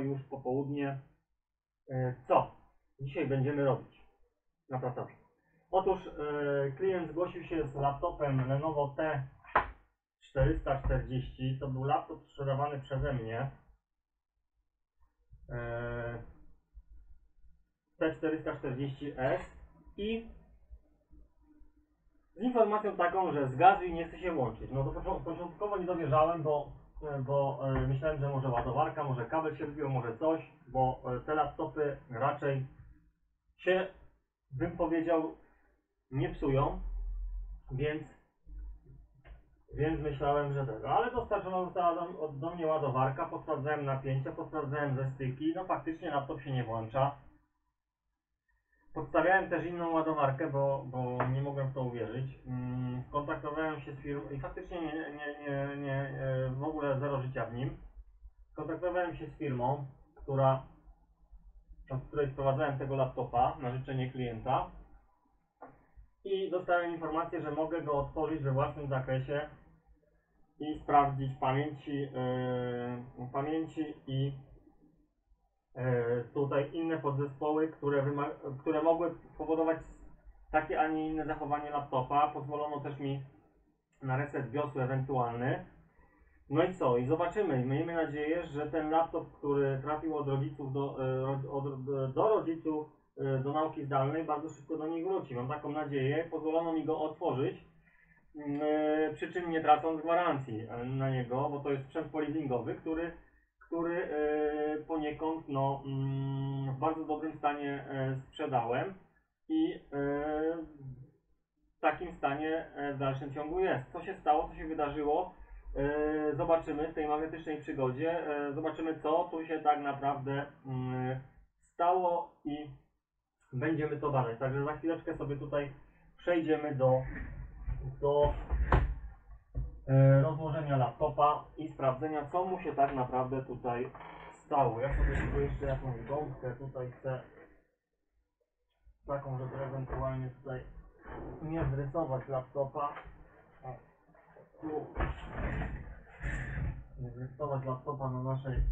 już popołudnie. E, Co dzisiaj będziemy robić na pracowni? Otóż e, klient zgłosił się z laptopem Lenovo T440. To był laptop sprzedawany przeze mnie. E, T440S i z informacją taką, że zgasł i nie chce się włączyć. No to począ- początkowo nie dowierzałem, bo, e, bo e, myślałem, że może ładowarka, może kabel się wbił, może coś, bo e, te laptopy raczej się, bym powiedział, nie psują, więc, więc myślałem, że tego. Ale dostarczona została do, do mnie ładowarka, posprawdzałem napięcia, posprawdzałem ze styki, no faktycznie laptop się nie włącza. Podstawiałem też inną ładowarkę, bo, bo nie mogłem w to uwierzyć. Mm, Skontaktowałem się z firmą i faktycznie nie, nie, nie, nie, e, w ogóle zero życia w nim. Skontaktowałem się z firmą, która, od której sprowadzałem tego laptopa na życzenie klienta i dostałem informację, że mogę go otworzyć we własnym zakresie i sprawdzić pamięci, yy, pamięci i tutaj inne podzespoły, które, które mogły powodować takie, a nie inne zachowanie laptopa. Pozwolono też mi na reset BIOSu ewentualny. No i co? I zobaczymy. Miejmy nadzieję, że ten laptop, który trafił od rodziców do, e, od, do rodziców e, do nauki zdalnej, bardzo szybko do nich wróci. Mam taką nadzieję. Pozwolono mi go otworzyć, mm, e, przy czym nie tracąc gwarancji e, na niego, bo to jest sprzęt polizingowy, który który e, poniekąd no, mm, w bardzo dobrym stanie e, sprzedałem i e, w takim stanie w dalszym ciągu jest. Co się stało, co się wydarzyło, zobaczymy w tej magnetycznej przygodzie. Zobaczymy, co tu się tak naprawdę mm, stało i będziemy to badać. Także za chwileczkę sobie tutaj przejdziemy do, do rozłożenia laptopa i sprawdzenia, co mu się tak naprawdę tutaj stało. Ja sobie tylko jeszcze jakąś gąbkę tutaj chcę taką, żeby ewentualnie tutaj nie zrysować laptopa. Tu. Nie zrysować laptopa na naszej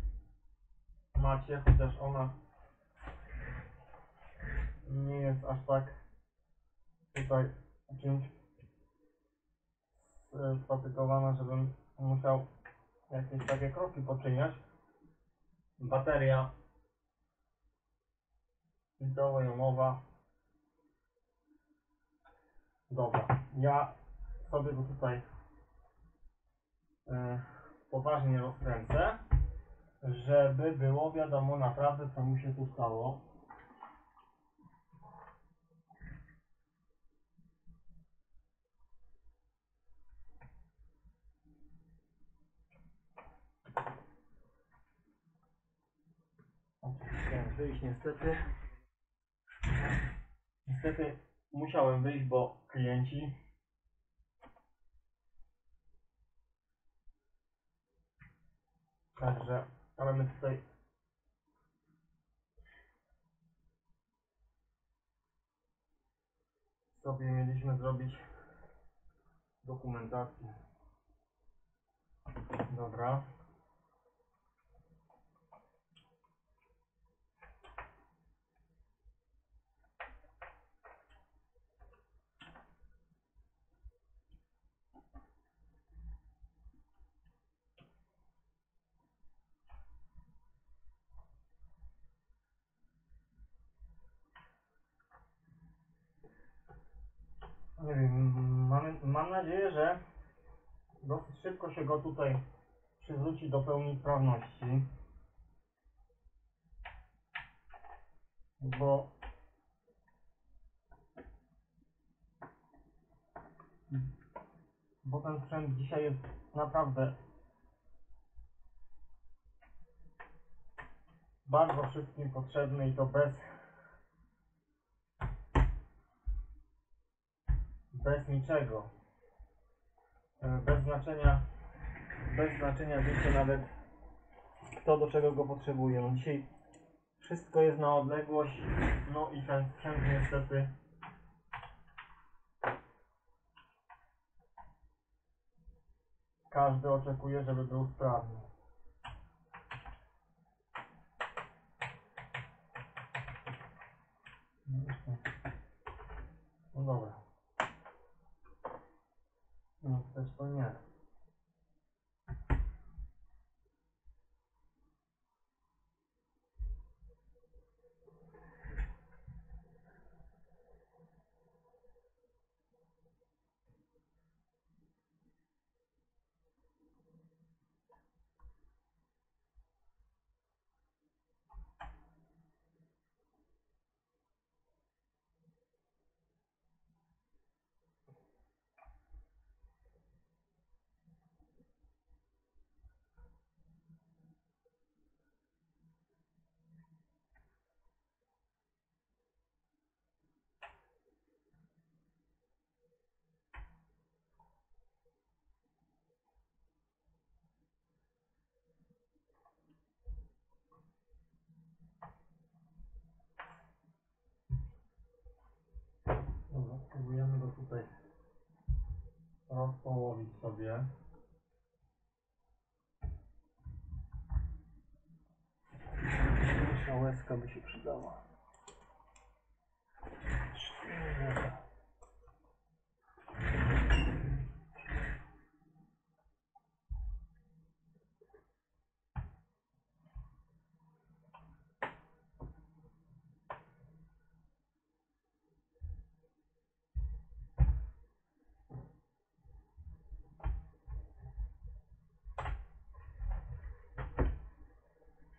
macie, chociaż ona nie jest aż tak tutaj czymś spatykowana, żebym musiał jakieś takie kroki poczyniać. Bateria litowo-jonowa. Dobra, ja sobie go tutaj e, poważnie rozkręcę, żeby było wiadomo naprawdę co mu się tu stało. Musiałem wyjść niestety. Niestety musiałem wyjść, bo klienci Także, ale my tutaj sobie mieliśmy zrobić dokumentację. Dobra. Nie wiem, mam, mam nadzieję, że dosyć szybko się go tutaj przywróci do pełni sprawności. Bo bo ten sprzęt dzisiaj jest naprawdę bardzo wszystkim potrzebny i to bez bez niczego. E, bez znaczenia, bez znaczenia życie nawet kto do czego go potrzebuje. No dzisiaj wszystko jest na odległość, no i ten sprzęt niestety każdy oczekuje, żeby był sprawny. No, no dobra. No też to nie. Dobra, spróbujemy go tutaj rozpołowić sobie. Nasza łezka by się przydała. Dobra.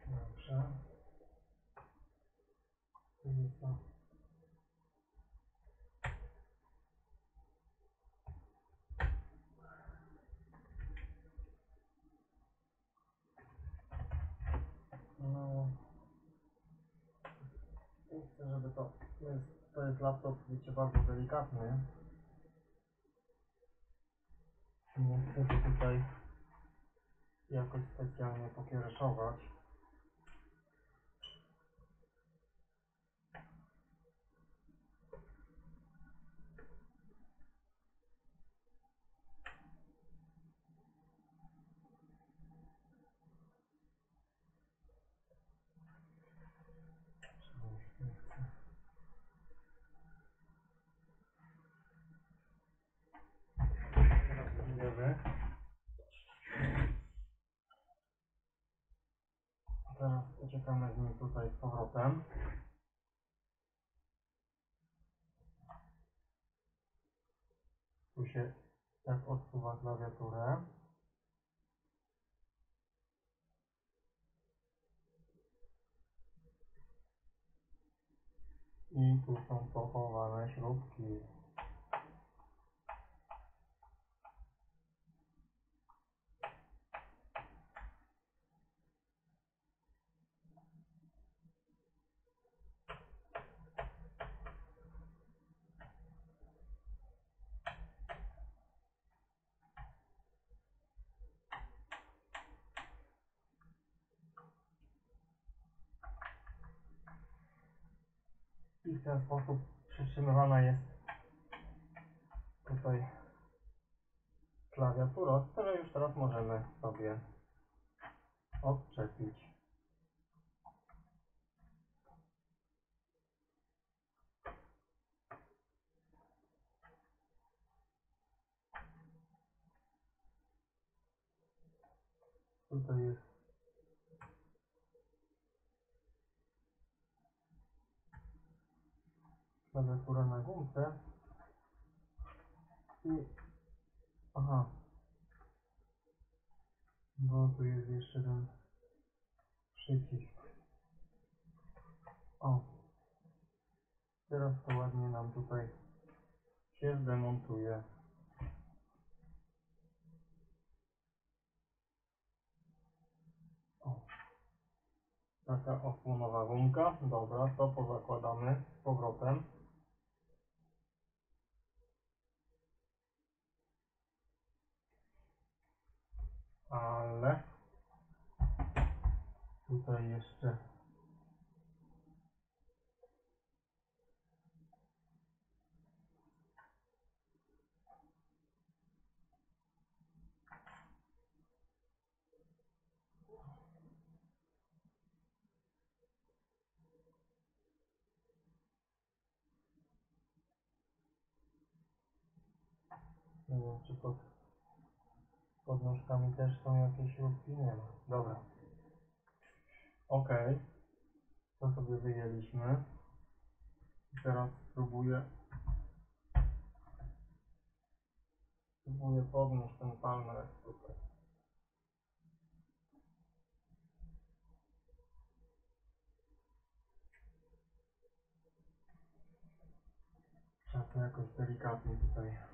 Dobrze. No. Nie chcę, żeby to... To jest, to jest laptop, wiecie, bardzo delikatny. Nie chcę tutaj jakoś specjalnie pokiereszować. Czemu już nie chcę? Teraz będziemy. Teraz uciekamy z nim tutaj z powrotem. Tu się tak odsuwa klawiaturę. I tu są pochowane śrubki. I w ten sposób przytrzymywana jest tutaj klawiatura, której już teraz możemy sobie odczepić. Tutaj jest klawiatura na gumce. I aha. Bo tu jest jeszcze ten przycisk. O. Teraz to ładnie nam tutaj się zdemontuje. O. Taka osłonowa gumka. Dobra to pozakładamy z powrotem ale tutaj jeszcze Nie wiem, czy pod pod nóżkami też są jakieś śrubki? Nie ma. Dobra. Ok. To sobie wyjęliśmy. Teraz spróbuję spróbuję podnieść ten palmer tutaj. Trzeba to jakoś delikatnie tutaj.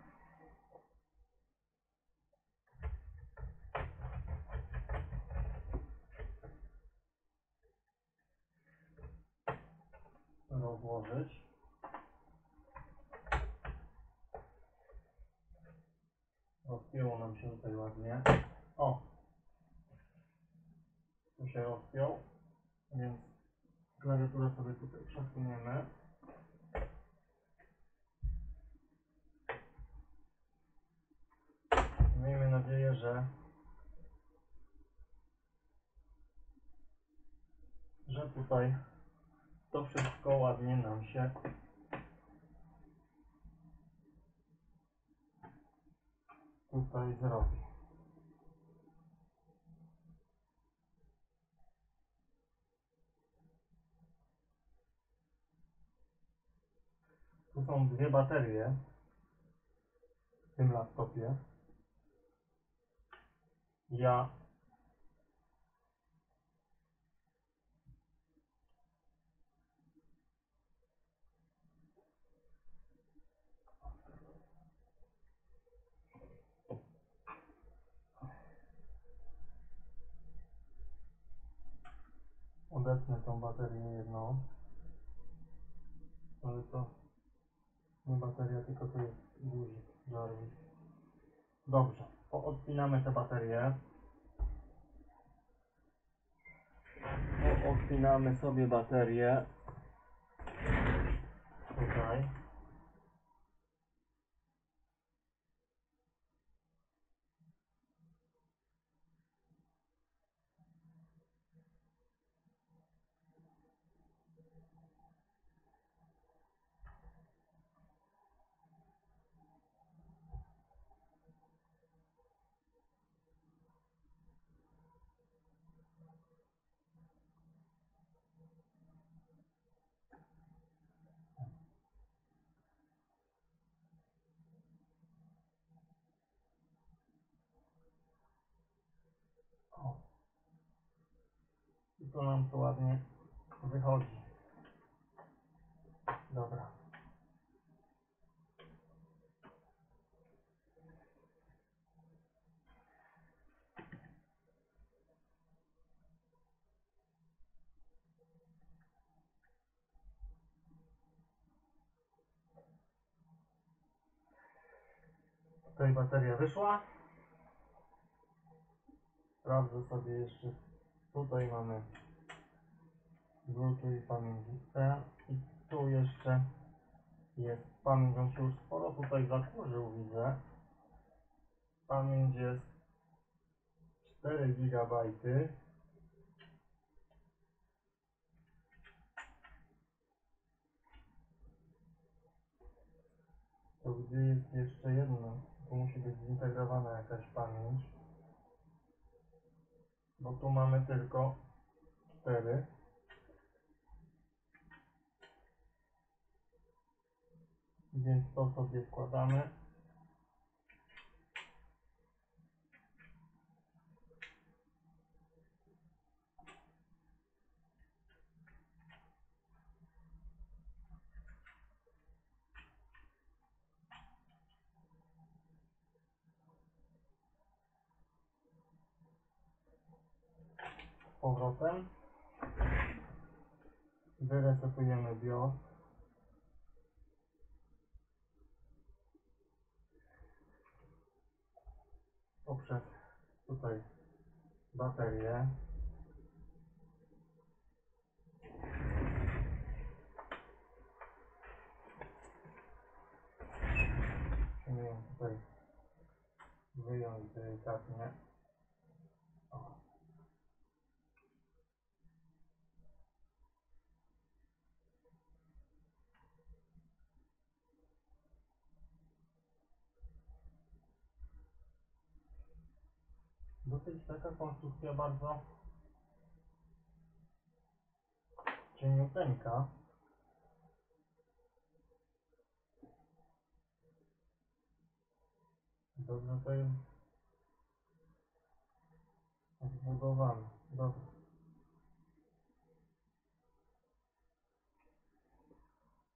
Rozłożyć. Rozpięło nam się tutaj ładnie. O! Tu się rozpiął, więc klawiaturę sobie tutaj przesuniemy. Miejmy nadzieję, że że tutaj to wszystko ładnie nam się tutaj zrobi. Tu są dwie baterie w tym laptopie. Ja odetnę tą baterię jedną. Ale to nie bateria, tylko to jest guzik Jarvis. Dobrze, odpinamy te baterie. Odpinamy sobie baterię. Tutaj. O. To nam to ładnie wychodzi. Dobra. Tutaj bateria wyszła. Sprawdzę sobie jeszcze. Tutaj mamy Pamięć C. I tu jeszcze jest pamięć. On się już sporo tutaj zakurzył, widzę. Pamięć jest 4 GB. To gdzie jest jeszcze jedno? Tu musi być zintegrowana jakaś pamięć. Bo tu mamy tylko 4. Więc to sobie wkładamy. Powrotem. Wyresetujemy BIOS. Poprzez tutaj baterię. Musimy tutaj wyjąć delikatnie. Dosyć taka konstrukcja bardzo cieniuteńka. Dobrze to jest zbudowane. Dobra.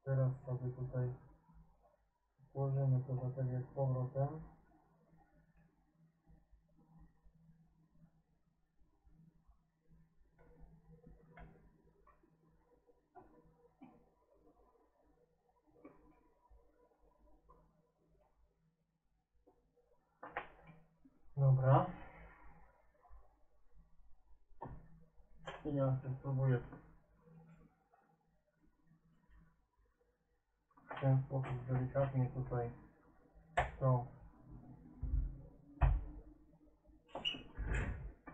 Teraz sobie tutaj włożymy to baterię z powrotem. Dobra. I ja spróbuję w ten sposób delikatnie tutaj to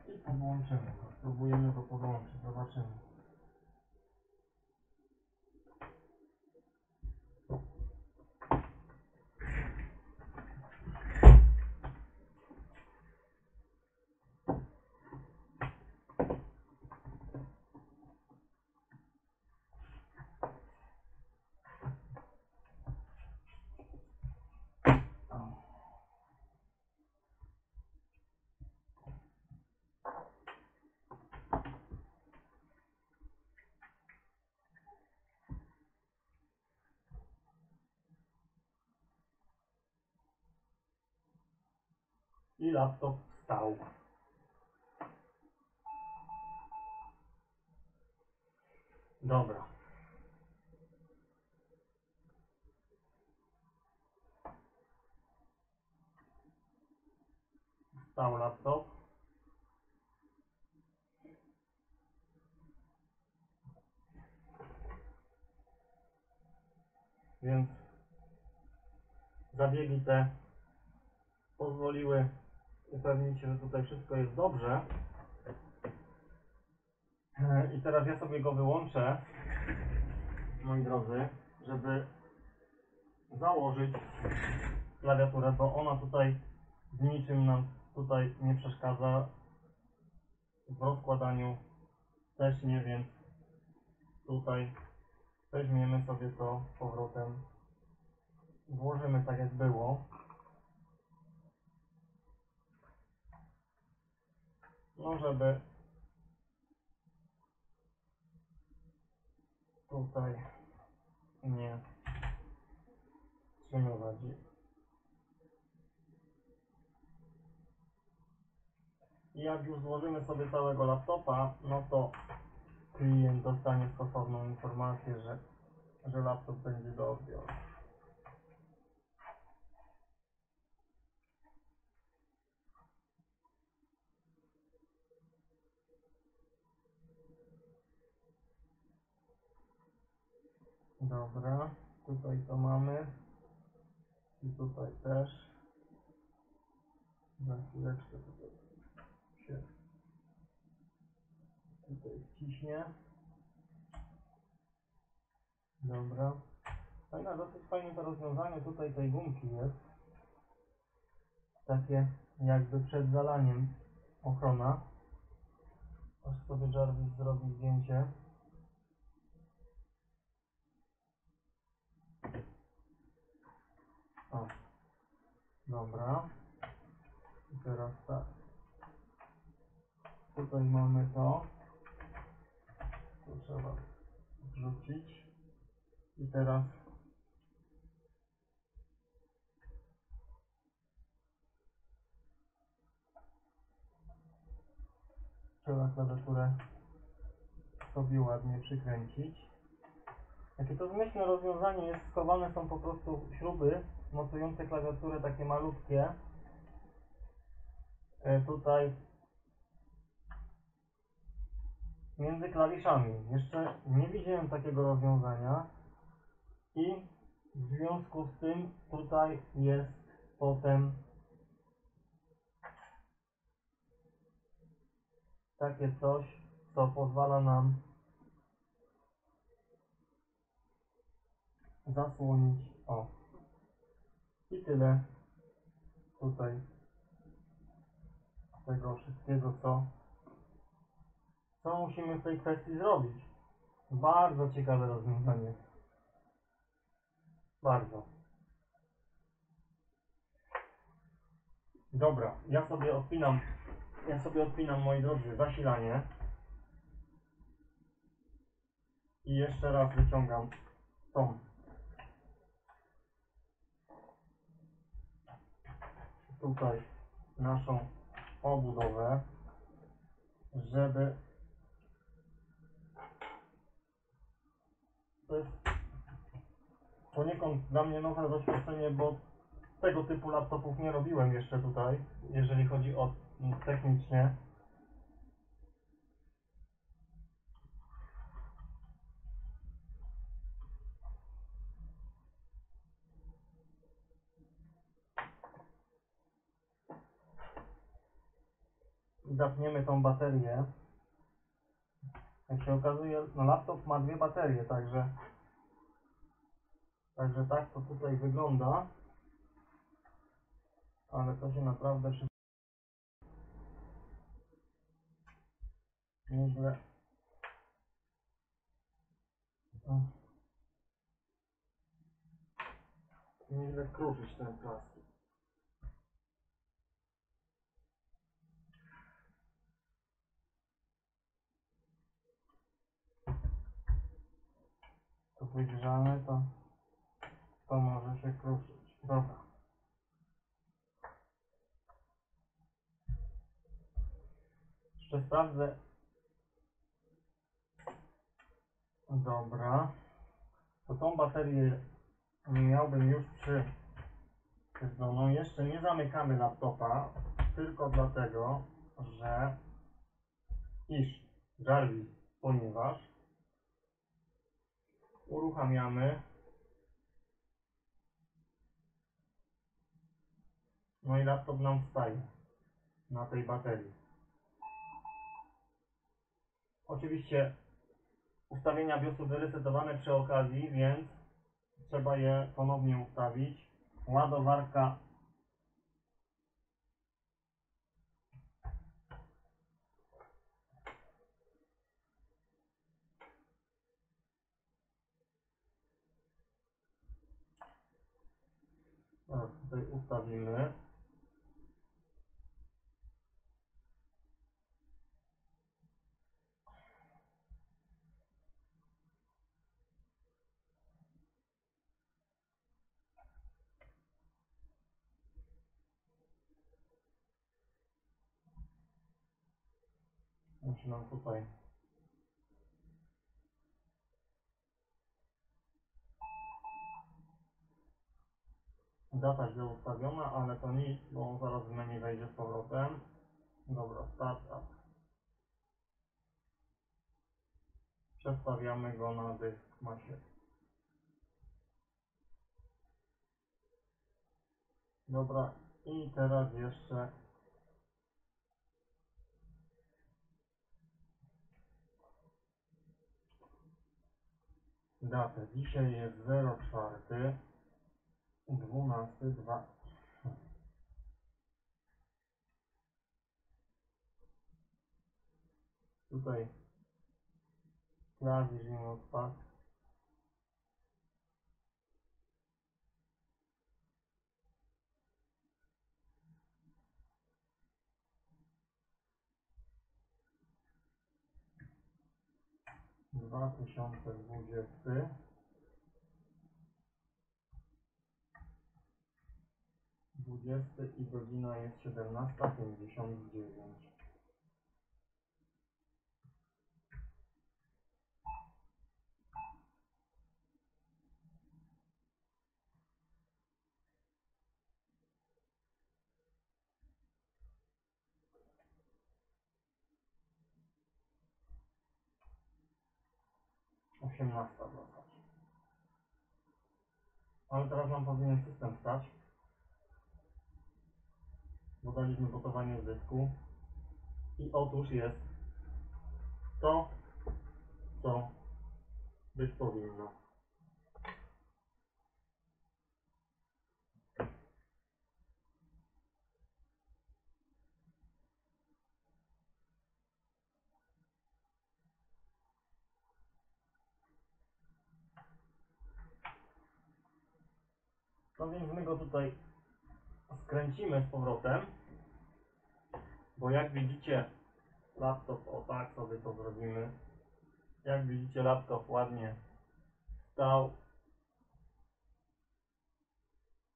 i podłączymy. Spróbujemy to podłączyć. Zobaczymy. O. I laptop wstał. Dobra. Wstał laptop. Więc zabiegi te pozwoliły upewnić się, że tutaj wszystko jest dobrze. E, I teraz ja sobie go wyłączę, moi drodzy, żeby założyć klawiaturę, bo ona tutaj w niczym nam tutaj nie przeszkadza. W rozkładaniu też nie, więc tutaj weźmiemy sobie to z powrotem, włożymy tak jak było. No żeby tutaj nie wstrzymywać. I jak już złożymy sobie całego laptopa, no to klient dostanie stosowną informację, że, że laptop będzie do odbioru. Dobra, tutaj to mamy. I tutaj też. Za chwileczkę tutaj się tutaj wciśnie. Dobra. Fajne, dosyć fajne to rozwiązanie tutaj tej gumki jest. Takie jakby przed zalaniem ochrona. Aż sobie Jarvis zrobi zdjęcie. O. Dobra. I teraz tak. Tutaj mamy to. Tu trzeba wrzucić. I teraz trzeba klawiaturę sobie ładnie przykręcić. Jakie to zmyślne rozwiązanie jest, schowane są po prostu śruby mocujące klawiaturę, takie malutkie. E, tutaj między klawiszami. Jeszcze nie widziałem takiego rozwiązania i w związku z tym tutaj jest potem takie coś, co pozwala nam zasłonić. O. I tyle tutaj tego wszystkiego, co, co musimy w tej kwestii zrobić. Bardzo ciekawe rozwiązanie. Bardzo. Dobra, ja sobie odpinam, ja sobie odpinam, moi drodzy, zasilanie. I jeszcze raz wyciągam tą tutaj naszą obudowę, żeby to jest poniekąd dla mnie nowe doświadczenie, bo tego typu laptopów nie robiłem jeszcze tutaj, jeżeli chodzi o technicznie. I zapniemy tą baterię. Jak się okazuje, no laptop ma dwie baterie, także także tak to tutaj wygląda. Ale to się naprawdę wszystko nieźle nieźle kruszyć ten plastik. To wygrzane, to to może się kruszyć. Dobra. Jeszcze sprawdzę. Dobra. To tą baterię miałbym już przy no jeszcze nie zamykamy laptopa tylko dlatego, że iż Jarvis, ponieważ uruchamiamy no i laptop nam wstaje na tej baterii. Oczywiście ustawienia BIOSu wyresetowane przy okazji, więc trzeba je ponownie ustawić. Ładowarka Teraz tutaj ustawimy. Musi nam tutaj data źle ustawiona, ale to nic, bo on zaraz w menu wejdzie z powrotem. Dobra, start up. Przestawiamy go na dysk masie. Dobra, i teraz jeszcze datę. Dzisiaj jest 04 12 2 Tutaj klawisz odpadł. Dwa tysiące dwudziesty. Dwudziesty i godzina jest siedemnasta pięćdziesiąt dziewięć. Osiemnasta zasadzie. Ale teraz nam powinien system stać. Wybraliśmy gotowanie zysku i otóż jest to, co być powinno. No więc my go tutaj skręcimy z powrotem, bo jak widzicie laptop, o tak sobie to zrobimy, jak widzicie laptop ładnie stał,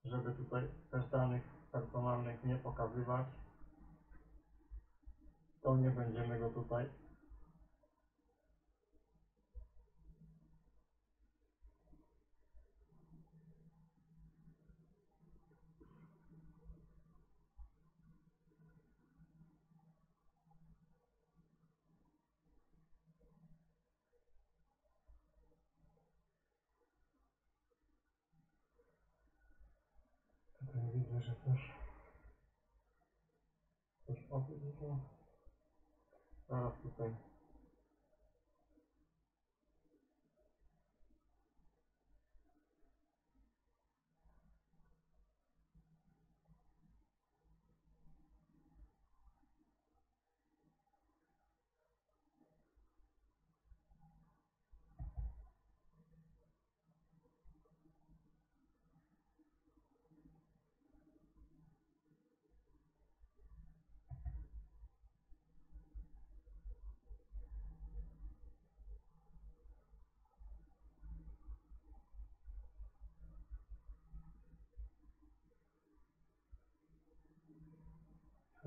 żeby tutaj też danych personalnych nie pokazywać, to nie będziemy go tutaj а.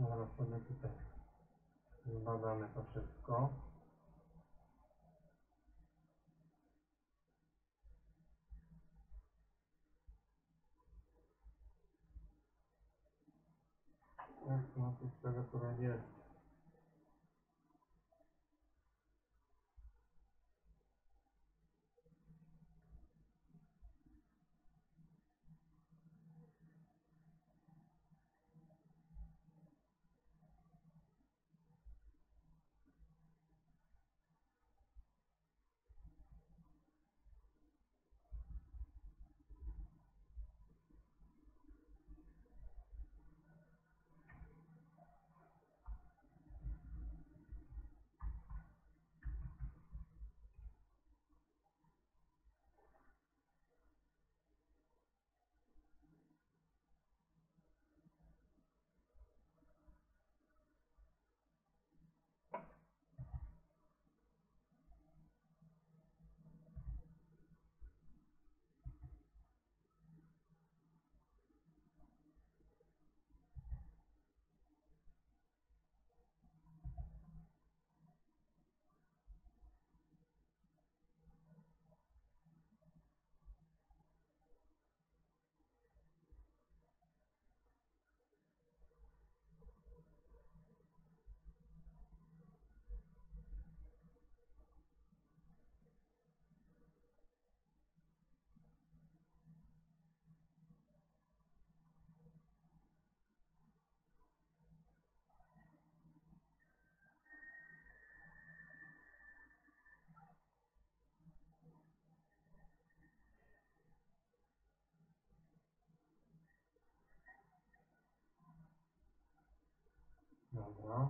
Zaraz sobie tutaj zbadamy to wszystko. Jak no tu z tego które jest. Dobra.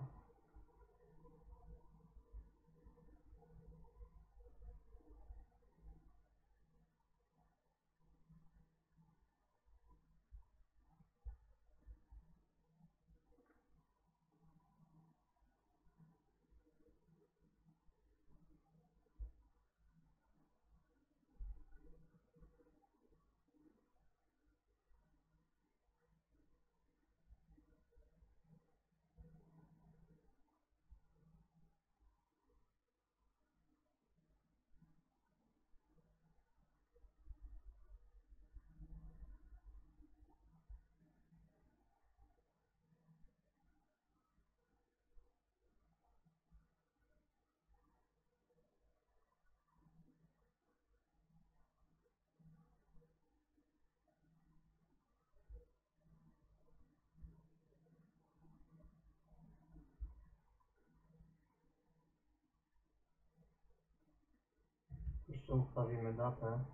Jeszcze ustawimy datę.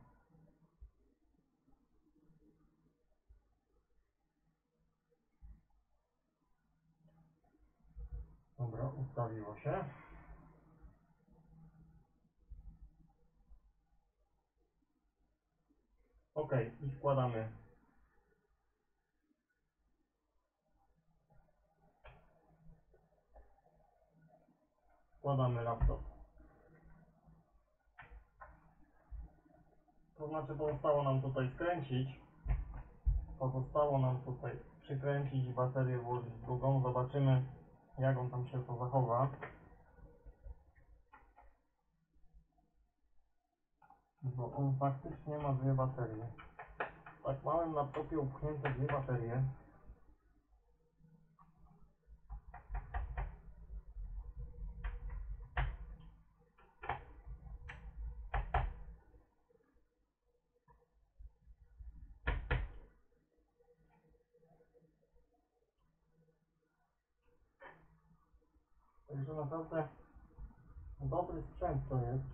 Dobra, ustawiło się. OK i wkładamy. Wkładamy laptop. To znaczy pozostało nam tutaj skręcić. Pozostało nam tutaj przykręcić baterię, włożyć drugą. Zobaczymy jak on tam się to zachowa. Bo on faktycznie ma dwie baterie. Tak małym laptopie upchnięte dwie baterie. Także naprawdę dobry sprzęt to jest.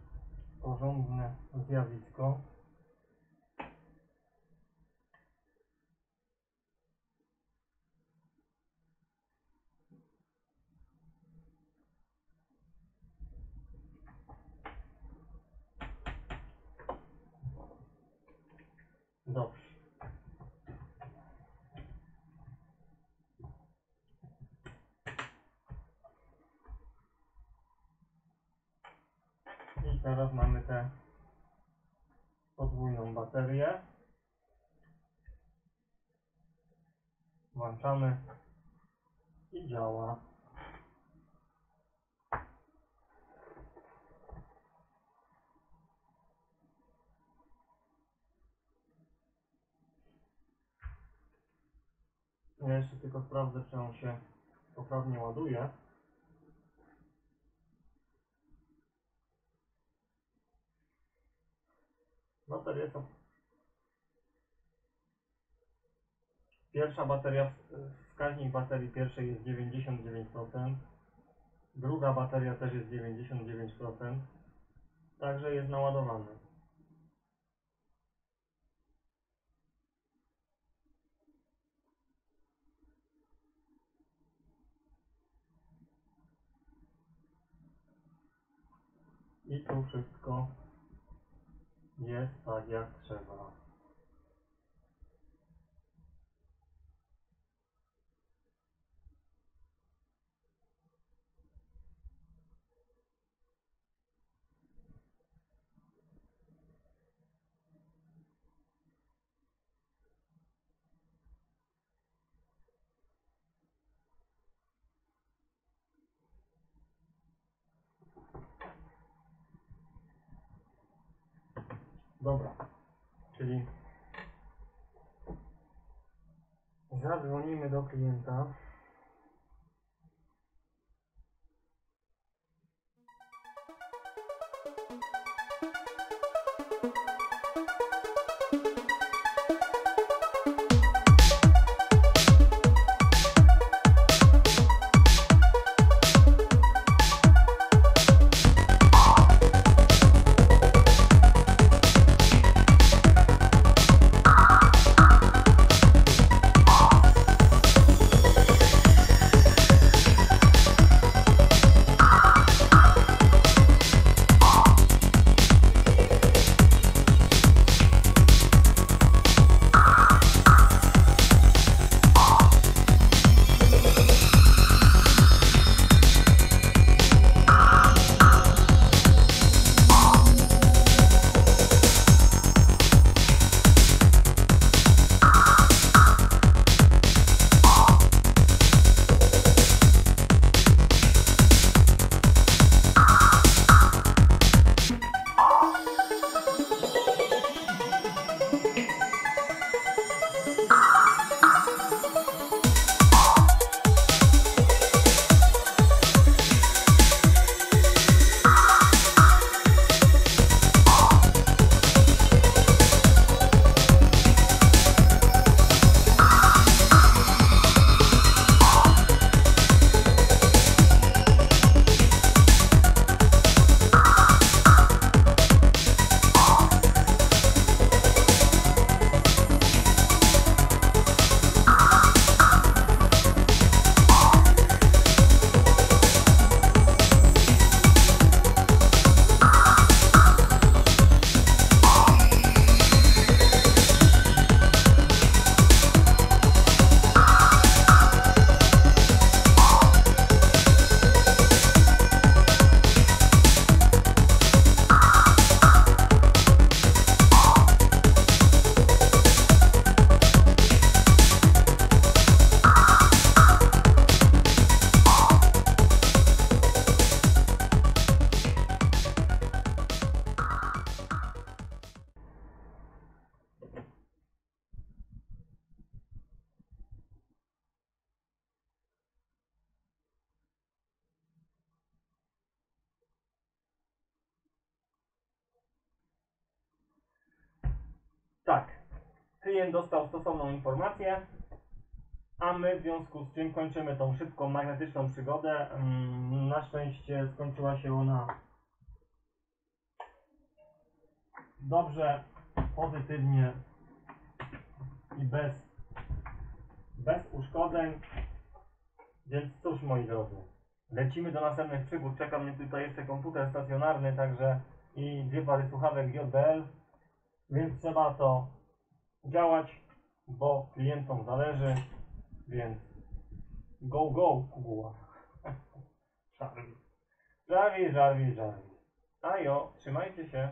Porządne zjawisko. Dobrze. I teraz mamy tę podwójną baterię. Włączamy i działa. Ja jeszcze tylko sprawdzę, czy on się poprawnie ładuje. Baterie są. Pierwsza bateria, wskaźnik baterii pierwszej jest 99%. Druga bateria też jest 99%. Także jest naładowany. I tu wszystko jest tak jak trzeba. Dobra, czyli zadzwonimy do klienta. Tak. Klient dostał stosowną informację, a my w związku z czym kończymy tą szybką magnetyczną przygodę. Mm, Na szczęście skończyła się ona dobrze, pozytywnie i bez, bez uszkodzeń. Więc cóż moi drodzy, lecimy do następnych przygód. Czeka mnie tutaj jeszcze komputer stacjonarny, także i dwie pary słuchawek JBL, więc trzeba to działać, bo klientom zależy, więc go go Kubuła. Żarwi, żarwi, żarwi, żarwi. A jo, trzymajcie się.